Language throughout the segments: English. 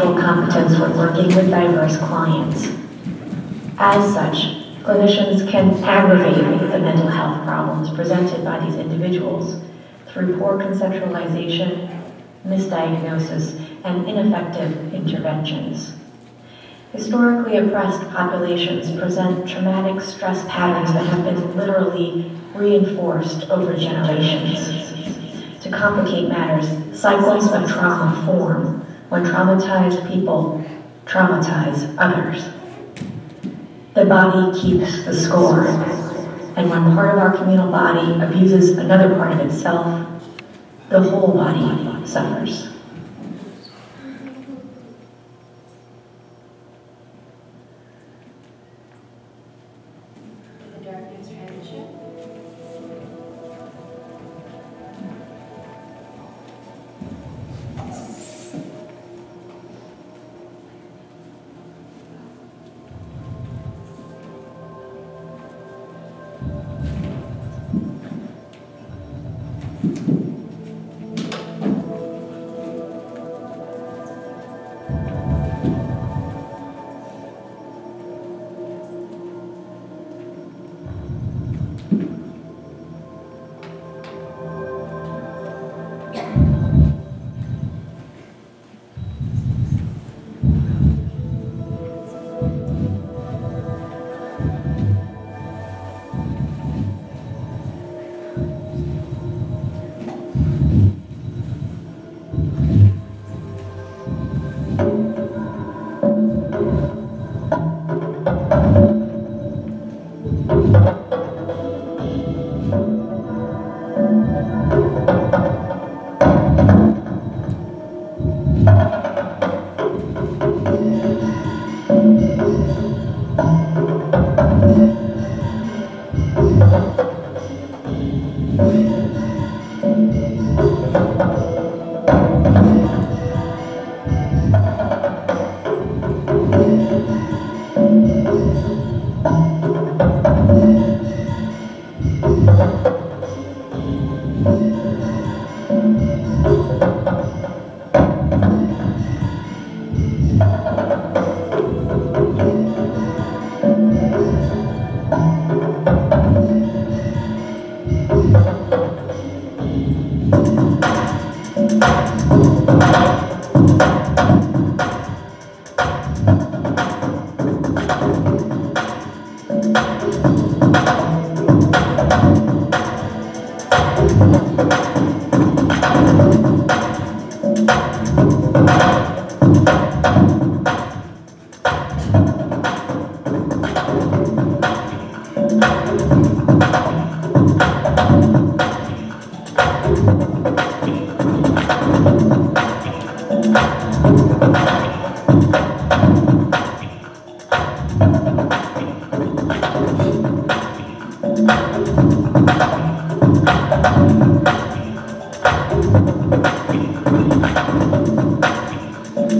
competence when working with diverse clients. As such, clinicians can aggravate the mental health problems presented by these individuals through poor conceptualization, misdiagnosis, and ineffective interventions. Historically oppressed populations present traumatic stress patterns that have been literally reinforced over generations. To complicate matters, cycles of trauma form when traumatized people traumatize others. The body keeps the score, and when part of our communal body abuses another part of itself, the whole body suffers.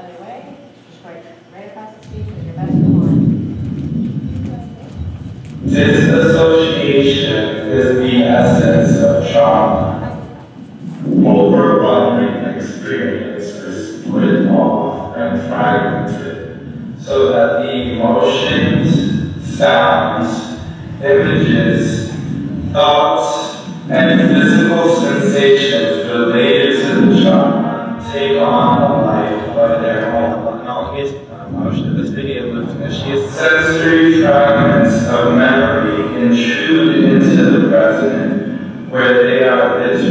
Other way. Disassociation is the essence of trauma. Overwhelming experience is split off and fragmented so that the emotions, sounds, images, thoughts, and physical sensations related to the trauma take on a life of their own. No, uh, motion. This video looks Sensory fragments of memory intrude into the present, where they are literally